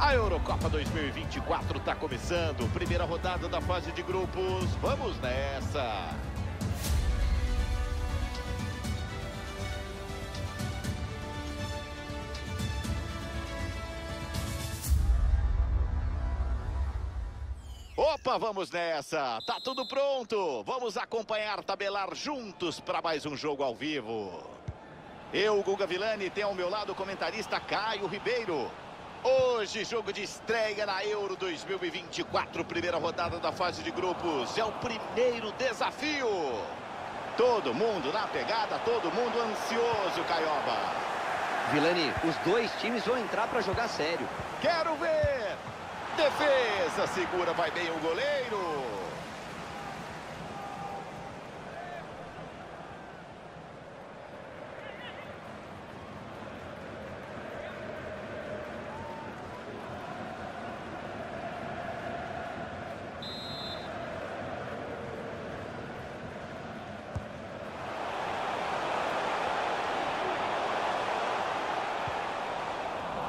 A Eurocopa 2024 está começando. Primeira rodada da fase de grupos. Vamos nessa! Opa, vamos nessa! Tá tudo pronto! Vamos acompanhar, tabelar juntos para mais um jogo ao vivo. Eu, Guga Villani, tenho ao meu lado o comentarista Caio Ribeiro. Hoje, jogo de estreia na Euro 2024, primeira rodada da fase de grupos. É o primeiro desafio. Todo mundo na pegada, todo mundo ansioso, Caioba. Vilani, os dois times vão entrar para jogar sério. Quero ver! Defesa, segura, vai bem o goleiro.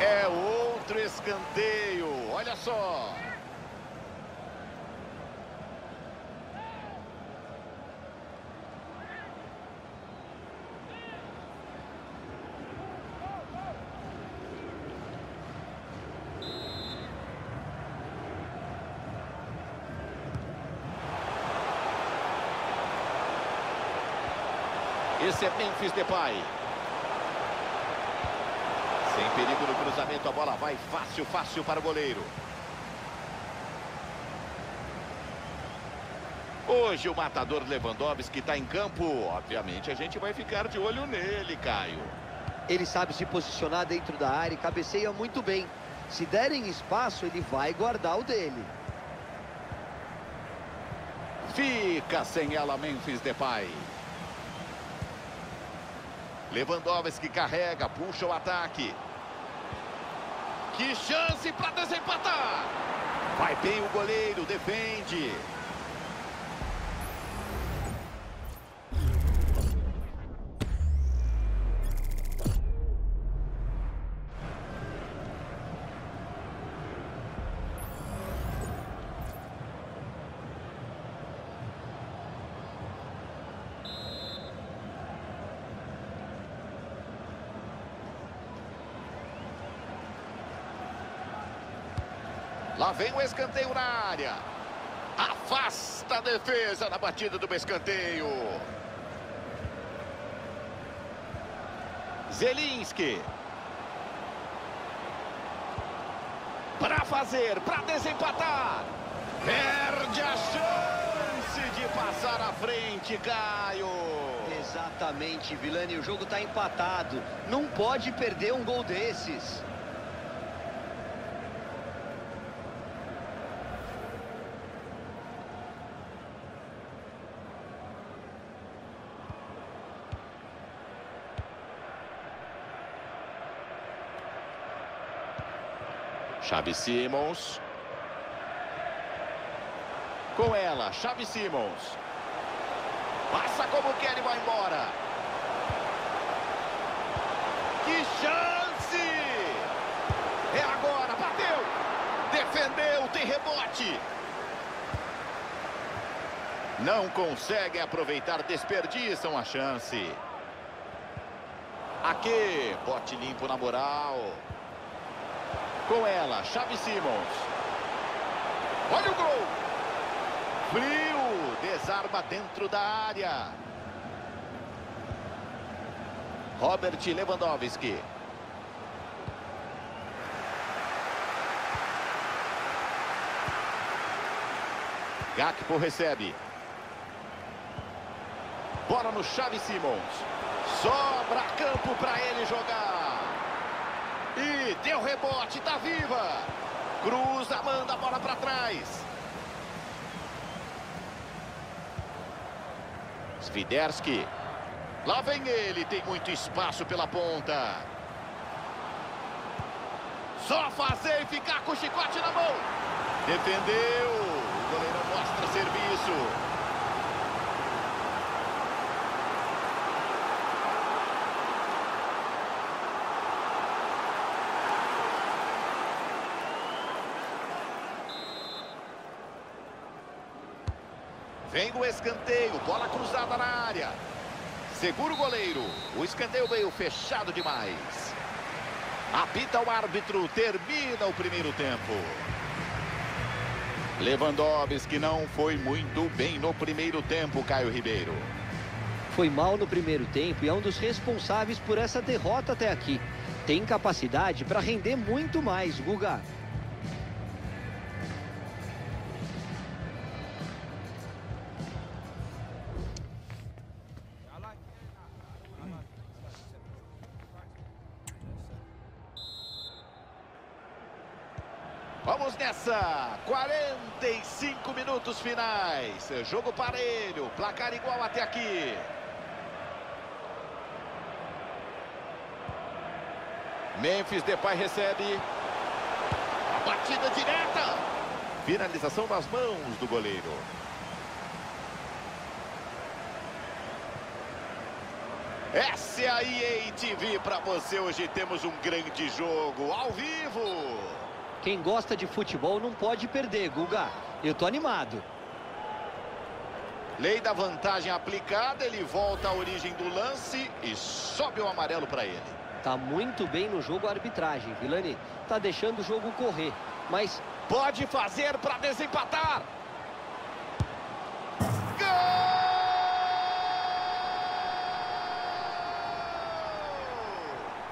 É outro escanteio, olha só. Esse é Memphis Depay. Perigo no cruzamento, a bola vai fácil, fácil para o goleiro. Hoje o matador Lewandowski está em campo. Obviamente a gente vai ficar de olho nele, Caio. Ele sabe se posicionar dentro da área e cabeceia muito bem. Se derem espaço, ele vai guardar o dele. Fica sem ela Memphis Depay. Lewandowski carrega, puxa o ataque. Que chance para desempatar. Vai bem o goleiro, defende. Lá vem o escanteio na área. Afasta a defesa na batida do escanteio. Zelinski. Para fazer, para desempatar. Perde a chance de passar à frente, Caio. Exatamente, Vilani. O jogo está empatado. Não pode perder um gol desses. Xavi Simons. Com ela, Xavi Simons. Passa como quer e vai embora. Que chance! É agora, bateu! Defendeu, tem rebote. Não conseguem aproveitar, desperdiçam a chance. Aqui, bote limpo na moral. Com ela, Xavi Simons. Olha o gol. Frio, desarma dentro da área. Robert Lewandowski. Gakpo recebe. Bola no Xavi Simons. Sobra campo para ele jogar. E deu rebote, tá viva. Cruza, manda a bola para trás. Sviderski. Lá vem ele, tem muito espaço pela ponta. Só fazer e ficar com o chicote na mão. Defendeu. O goleiro mostra serviço. Vem o escanteio, bola cruzada na área. Segura o goleiro. O escanteio veio fechado demais. Apita o árbitro, termina o primeiro tempo. Lewandowski não foi muito bem no primeiro tempo, Caio Ribeiro. Foi mal no primeiro tempo e é um dos responsáveis por essa derrota até aqui. Tem capacidade para render muito mais, Guga. 45 minutos finais, jogo parelho, placar igual até aqui. Memphis Depay recebe, a batida direta, finalização nas mãos do goleiro. Essa é a EA TV para você, hoje temos um grande jogo ao vivo. Quem gosta de futebol não pode perder, Guga. Eu tô animado. Lei da vantagem aplicada, ele volta à origem do lance e sobe o amarelo para ele. Tá muito bem no jogo a arbitragem, Vilani. Tá deixando o jogo correr, mas... Pode fazer para desempatar. Gol!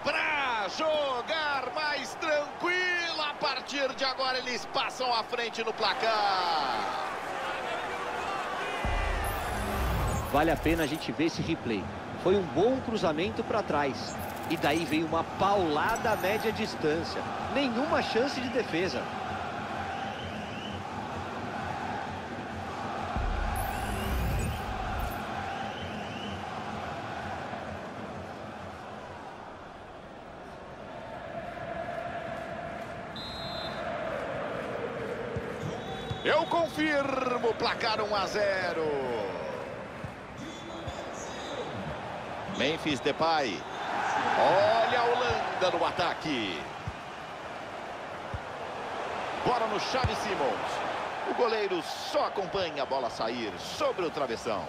Para jogar partir de agora eles passam à frente no placar. Vale a pena a gente ver esse replay. Foi um bom cruzamento para trás. E daí veio uma paulada a média distância. Nenhuma chance de defesa. Eu confirmo, placar 1 a 0. Memphis Depay. Olha a Holanda no ataque. Bora no Xavi Simons. O goleiro só acompanha a bola sair sobre o travessão.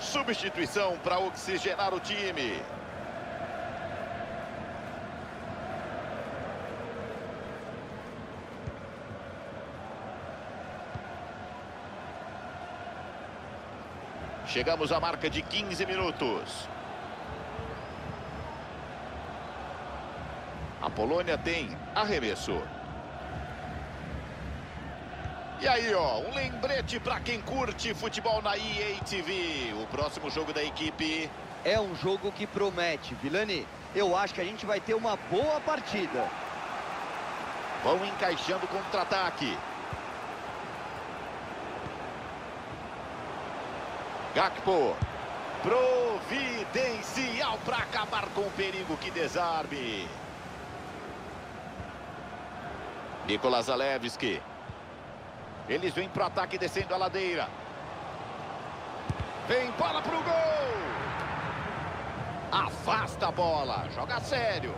Substituição para oxigenar o time. Chegamos à marca de 15 minutos. A Polônia tem arremesso. E aí, ó, um lembrete para quem curte futebol na EA TV. O próximo jogo da equipe... É um jogo que promete, Vilani. Eu acho que a gente vai ter uma boa partida. Vão encaixando contra-ataque. Gakpo. Providencial para acabar com o perigo que desarme. Nicolas Alevski. Eles vêm para o ataque descendo a ladeira. Vem bola para o gol. Afasta a bola. Joga sério.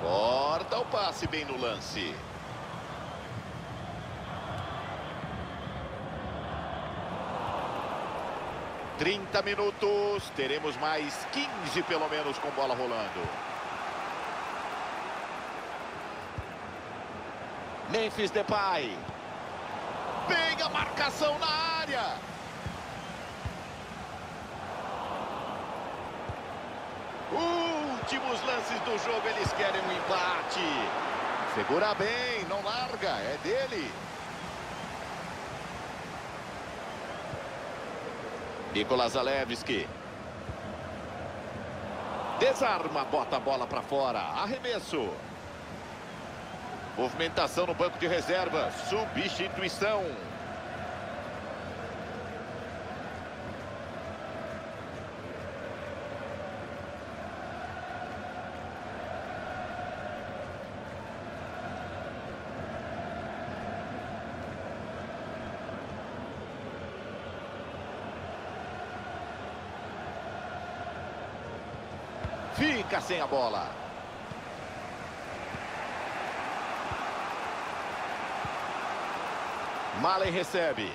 Corta o passe bem no lance. Trinta minutos. Teremos mais 15 pelo menos com bola rolando. Memphis Depay. Pega a marcação na área. Últimos lances do jogo, eles querem um empate. Segura bem, não larga, é dele. Nicolas Alevski. Desarma, bota a bola para fora. Arremesso. Movimentação no banco de reserva. Substituição. Fica sem a bola. Malen recebe.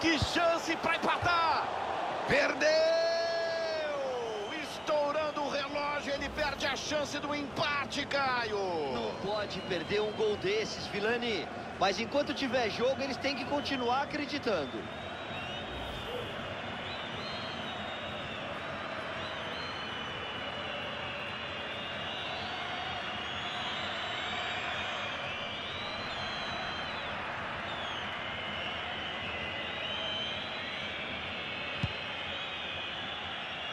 Que chance para empatar! Perdeu! Estourando o relógio, ele perde a chance do empate, Caio. Não pode perder um gol desses, Vilani. Mas enquanto tiver jogo, eles têm que continuar acreditando.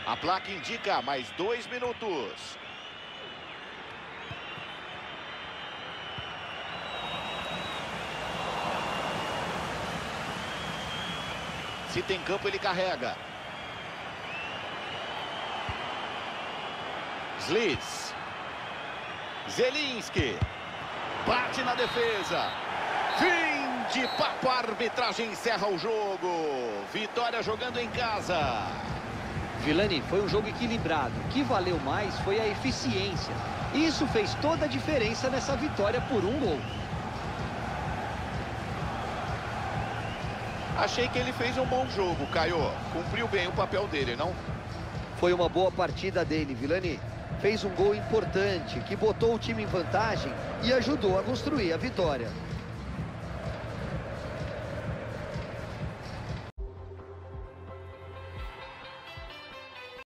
A placa indica mais dois minutos. Se tem campo, ele carrega. Slitz. Zelinski. Bate na defesa. Fim de papo. A arbitragem encerra o jogo. Vitória jogando em casa. Vilani, foi um jogo equilibrado. O que valeu mais foi a eficiência. Isso fez toda a diferença nessa vitória por um gol. Achei que ele fez um bom jogo, Caio. Cumpriu bem o papel dele, não? Foi uma boa partida dele, Vilani. Fez um gol importante, que botou o time em vantagem e ajudou a construir a vitória.